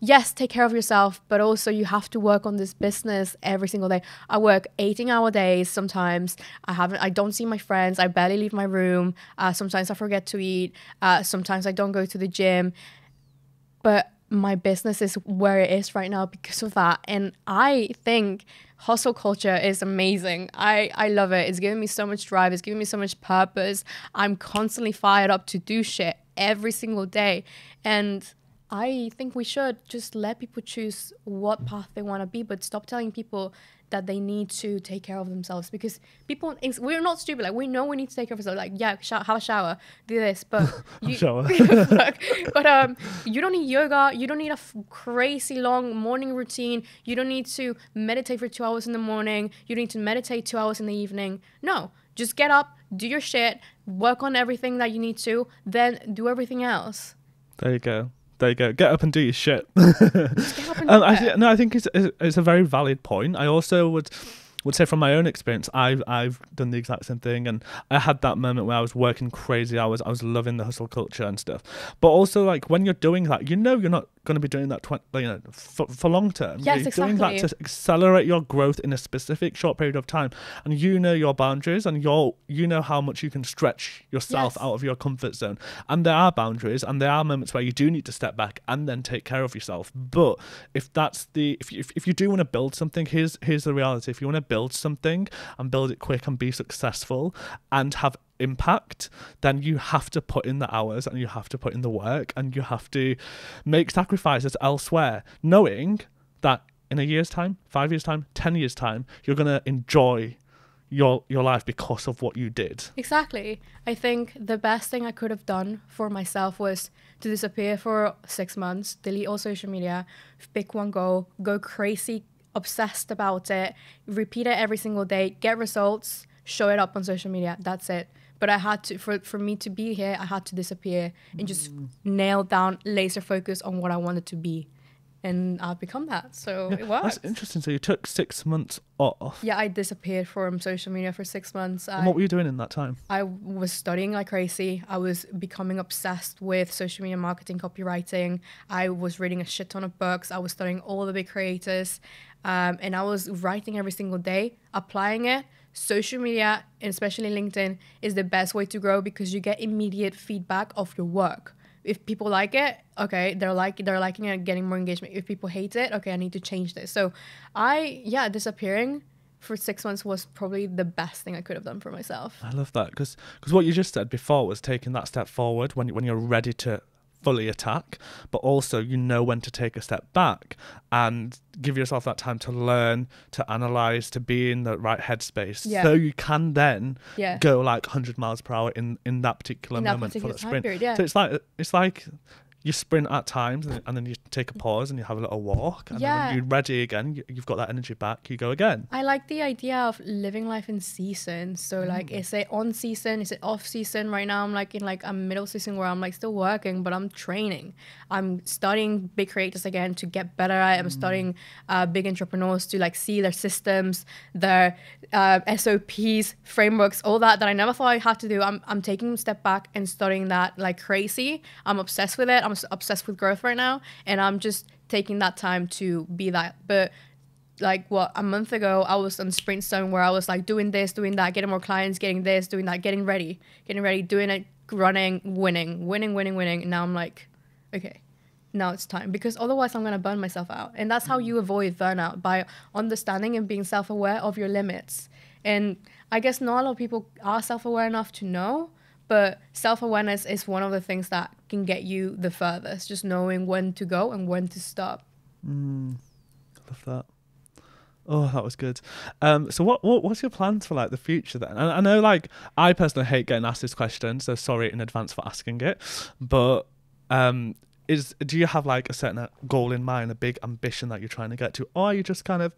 Yes, take care of yourself, but also you have to work on this business every single day. I work 18 hour days sometimes. I haven't, I don't see my friends. I barely leave my room. Uh, sometimes I forget to eat. Uh, sometimes I don't go to the gym. But my business is where it is right now because of that. And I think hustle culture is amazing. I, I love it. It's giving me so much drive. It's giving me so much purpose. I'm constantly fired up to do shit every single day. And I think we should just let people choose what path they want to be, but stop telling people that they need to take care of themselves because people we're not stupid like we know we need to take care of ourselves like yeah have a shower do this but (laughs) you (laughs) but um you don't need yoga you don't need a f- crazy long morning routine you don't need to meditate for two hours in the morning you don't need to meditate two hours in the evening. No just get up do your shit work on everything that you need to then do everything else. There you go there you go. Get up and do your shit. (laughs) um, I th- no, I think it's, it's a very valid point. I also would would say from my own experience, I've I've done the exact same thing, and I had that moment where I was working crazy hours. I was loving the hustle culture and stuff. But also, like when you're doing that, you know you're not going to be doing that tw- you know for, for long term. Yes, you're exactly. doing that to accelerate your growth in a specific short period of time, and you know your boundaries, and you you know how much you can stretch yourself yes. out of your comfort zone. And there are boundaries, and there are moments where you do need to step back and then take care of yourself. But if that's the if you, if, if you do want to build something, here's here's the reality. If you want to build something and build it quick and be successful and have impact, then you have to put in the hours and you have to put in the work and you have to make sacrifices elsewhere, knowing that in a year's time, five years' time, ten years' time, you're gonna enjoy your your life because of what you did. Exactly. I think the best thing I could have done for myself was to disappear for six months, delete all social media, pick one goal, go crazy, obsessed about it, repeat it every single day, get results, show it up on social media. That's it. But I had to for for me to be here, I had to disappear and just mm. nail down laser focus on what I wanted to be. and I've become that. So Yeah, it works. That's interesting. So you took six months off. Yeah, I disappeared from social media for six months. And I, what were you doing in that time? I was studying like crazy. I was becoming obsessed with social media marketing, copywriting. I was reading a shit ton of books. I was studying all the big creators. Um, and I was writing every single day, applying it. Social media, and especially LinkedIn, is the best way to grow because you get immediate feedback of your work. If people like it, okay, they're like they're liking it, getting more engagement. If people hate it, okay, I need to change this. So, I yeah, disappearing for six months was probably the best thing I could have done for myself. I love that because what you just said before was taking that step forward when when you're ready to fully attack, but also you know when to take a step back and give yourself that time to learn, to analyze, to be in the right headspace, Yeah. so you can then Yeah. go like 100 miles per hour in in that particular In that moment particular for that sprint. period, yeah. So it's like it's like you sprint at times and and then you take a pause and you have a little walk and then Yeah. when you're ready again you, you've got that energy back you go again I like the idea of living life in seasons. So like, Mm. is it on season? Is it off season? Right now, I'm like in like a middle season where I'm like still working, but I'm training. I'm studying big creators again to get better at. it. I'm Mm. studying uh, big entrepreneurs to like see their systems, their uh, SOPs, frameworks, all that that I never thought I had to do. I'm I'm taking a step back and studying that like crazy. I'm obsessed with it. I'm s- obsessed with growth right now, and I'm just taking that time to be that. But like what a month ago I was on sprint zone where I was like doing this, doing that, getting more clients, getting this, doing that, getting ready, getting ready, doing it, running, winning, winning, winning, winning. And now I'm like, okay, now it's time because otherwise I'm gonna burn myself out. And that's how you avoid burnout by understanding and being self-aware of your limits. And I guess not a lot of people are self-aware enough to know, but self-awareness is one of the things that can get you the furthest. Just knowing when to go and when to stop. Love that. Oh, that was good. Um, so what, what what's your plans for like the future then? And I know like I personally hate getting asked this question, so sorry in advance for asking it. But um, is do you have like a certain uh, goal in mind, a big ambition that you're trying to get to, or are you just kind of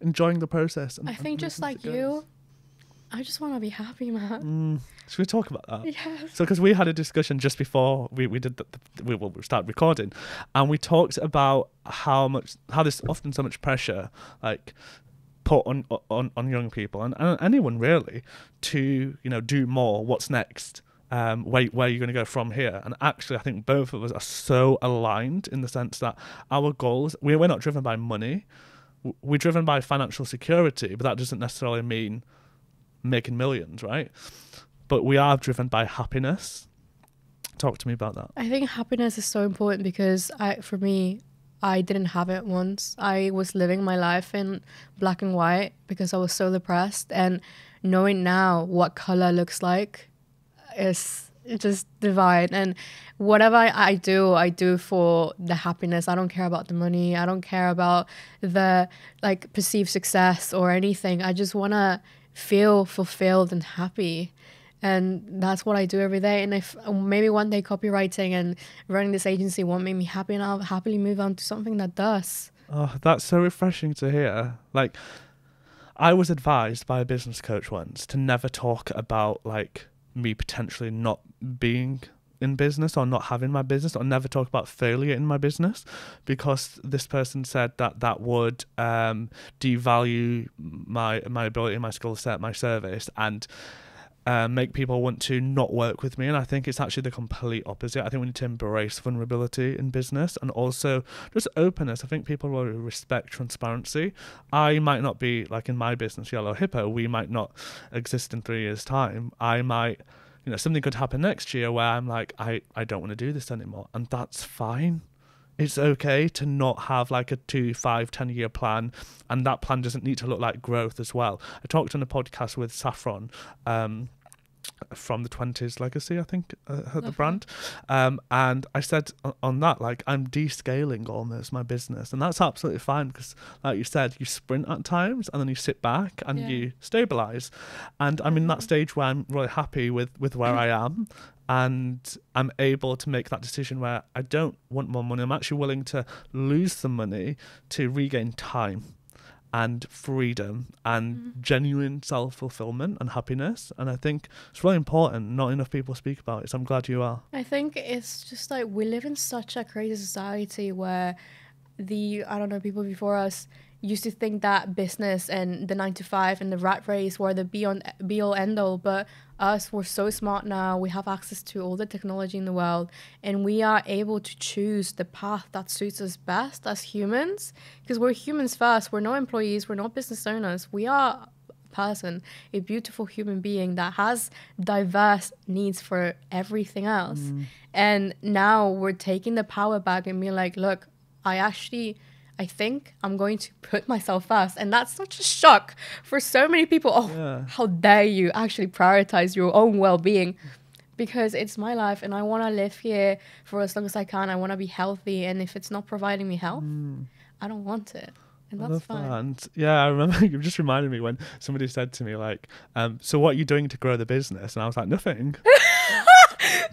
enjoying the process? And, I think just like you? I just want to be happy, man. Mm, should we talk about that? (laughs) Yes. So, because we had a discussion just before we, we did the, the, we, well, we started recording, and we talked about how much how there's often so much pressure, like put on on on young people and, and anyone really to you know do more. What's next? Um, where where you're going to go from here? And actually, I think both of us are so aligned in the sense that our goals we we're not driven by money. We're driven by financial security, but that doesn't necessarily mean making millions, right? But we are driven by happiness. Talk to me about that. I think happiness is so important because I, for me, I didn't have it once. I was living my life in black and white because I was so depressed, and knowing now what color looks like is just divine. And whatever I, I do, I do for the happiness. I don't care about the money. I don't care about the like perceived success or anything. I just want to feel fulfilled and happy and that's what I do every day. And if um, maybe one day copywriting and running this agency won't make me happy, and I'll happily move on to something that does. Oh, that's so refreshing to hear. Like, I was advised by a business coach once to never talk about like me potentially not being in business or not having my business or never talk about failure in my business because this person said that that would um, devalue my my ability, my skill set, my service, and uh, make people want to not work with me. And I think it's actually the complete opposite. I think we need to embrace vulnerability in business and also just openness. I think people will respect transparency. I might not be like in my business, Yellow Hippo, we might not exist in three years' time. I might, you know, something could happen next year where I'm like, I, I don't want to do this anymore. And that's fine. It's okay to not have like a two, five, ten year plan, and that plan doesn't need to look like growth as well. I talked on a podcast with Saffron, um, from the 20s legacy i think uh, the brand. Um, and i said on that like i'm descaling almost my business. And that's absolutely fine because like you said you sprint at times and then you sit back and Yeah. you stabilize. And i'm in that Mhm. stage where i'm really happy with with where i am and i'm able to make that decision where i don't want more money. I'm actually willing to lose some money to regain time and freedom and Mhm. genuine self fulfillment and happiness. And I think it's really important. Not enough people speak about it. So I'm glad you are. I think it's just like we live in such a crazy society where the I don't know people before us used to think that business and the nine to five and the rat race were the be on be all end all, but us we're so smart now. We have access to all the technology in the world, and we are able to choose the path that suits us best as humans. Because we're humans first. We're not employees. We're not business owners. We are a person, a beautiful human being that has diverse needs for everything else. Mm. And now we're taking the power back and being like, look, I actually I think I'm going to put myself first. And that's such a shock for so many people. Oh, Yeah. how dare you actually prioritize your own well being? Because it's my life and I want to live here for as long as I can. I want to be healthy. And if it's not providing me health, I don't want it. And I that's fine. that. And yeah, I remember (laughs) you just reminded me when somebody said to me like, um, "So what are you doing to grow the business?" And I was like, "Nothing, (laughs) (laughs)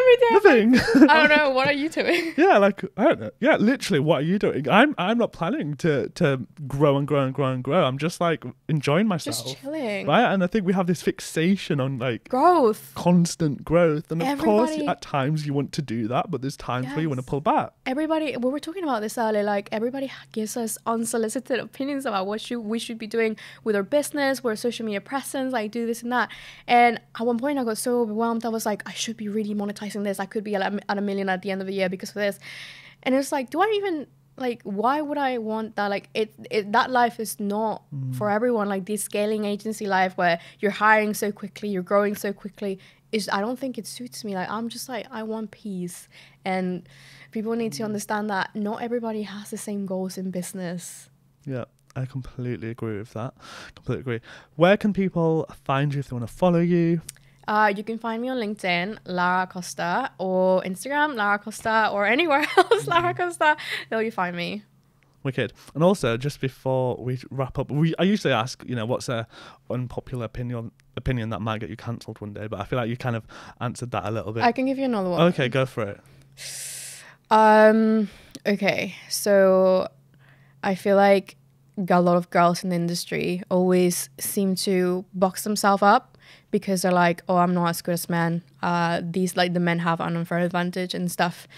every day. nothing." (laughs) I don't know. (laughs) What are you doing? yeah, like I don't know. Yeah, literally, what are you doing? I'm I'm not planning to to grow and grow and grow and grow. I'm just like enjoying myself, Just chilling. right? And I think we have this fixation on like Growth. constant growth, and of course, at times you want to do that, but there's times where you want to pull back. everybody we were talking about this earlier like everybody gives us unsolicited (laughs) opinions about what should we should be doing with our business with our social media presence like do this and that and at one point i got so overwhelmed i was like i should be really monetizing this i could be at a, million at the end of the year because of this. And it's like do i even like why would i want that? Like it, it that life is not mm. for everyone. Like this scaling agency life where you're hiring so quickly you're growing so quickly is i don't think it suits me. Like i'm just like i want peace. And people need to mm. understand that not everybody has the same goals in business. Yeah, I completely agree with that. Completely agree. Where can people find you if they want to follow you? Uh, you can find me on linkedin Lara Acosta or instagram Lara Acosta or (laughs) anywhere else Lara Acosta there you find me Wicked. And also, just before we wrap up, we I usually ask, you know, what's a unpopular opinion opinion that might get you cancelled one day, but I feel like you kind of answered that a little bit. i can give you another one Okay, go for it. Um. Okay. So, I feel like a lot of girls in the industry always seem to box themselves up because they're like, "Oh, I'm not as good as men. Uh, these like the men have an unfair advantage and stuff."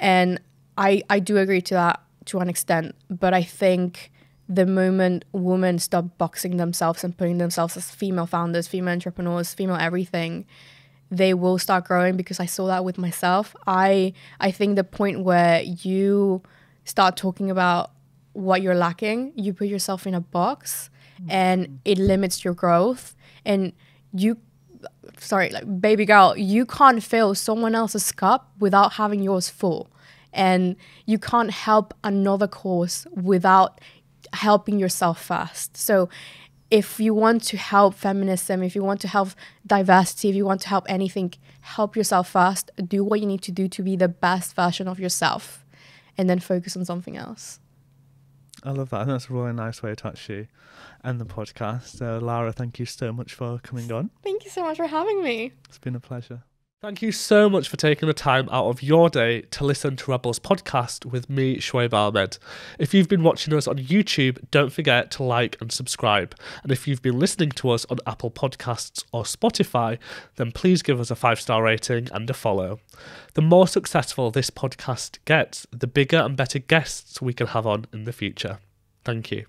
And I I do agree to that to an extent, but I think the moment women stop boxing themselves and putting themselves as female founders, female entrepreneurs, female everything, they will start growing because I saw that with myself. I I think the point where you start talking about what you're lacking, you put yourself in a box and it limits your growth and you sorry, like baby girl, you can't fill someone else's cup without having yours full. And you can't help another cause without helping yourself first. So if you want to help feminism, if you want to help diversity, if you want to help anything, help yourself first. Do what you need to do to be the best version of yourself and then focus on something else. I love that. I think that's a really nice way to actually end the podcast. So, Lara, thank you so much for coming on. Thank you so much for having me. It's been a pleasure. Thank you so much for taking the time out of your day to listen to Rebels podcast with me, Shoaib Ahmed. If you've been watching us on YouTube, don't forget to like and subscribe. And if you've been listening to us on Apple Podcasts or Spotify, then please give us a five star rating and a follow. The more successful this podcast gets, the bigger and better guests we can have on in the future. Thank you.